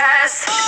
Yes.